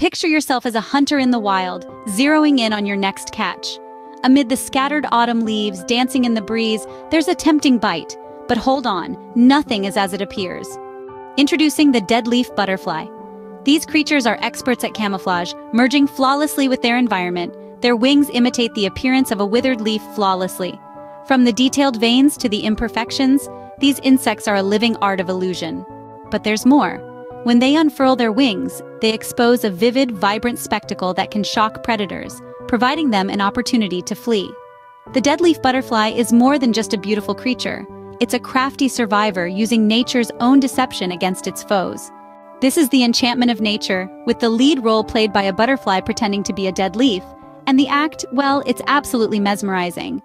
Picture yourself as a hunter in the wild, zeroing in on your next catch. Amid the scattered autumn leaves dancing in the breeze, there's a tempting bite. But hold on, nothing is as it appears. Introducing the dead leaf butterfly. These creatures are experts at camouflage, merging flawlessly with their environment. Their wings imitate the appearance of a withered leaf flawlessly. From the detailed veins to the imperfections, these insects are a living art of illusion. But there's more. When they unfurl their wings, they expose a vivid, vibrant spectacle that can shock predators, providing them an opportunity to flee. The deadleaf butterfly is more than just a beautiful creature. It's a crafty survivor using nature's own deception against its foes. This is the enchantment of nature, with the lead role played by a butterfly pretending to be a dead leaf. And the act, well, it's absolutely mesmerizing.